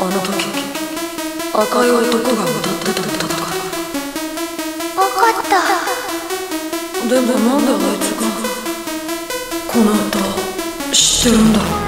あの時。赤い男が歌ってた歌だから分かったでもなんであいつがこの歌知ってるんだろう。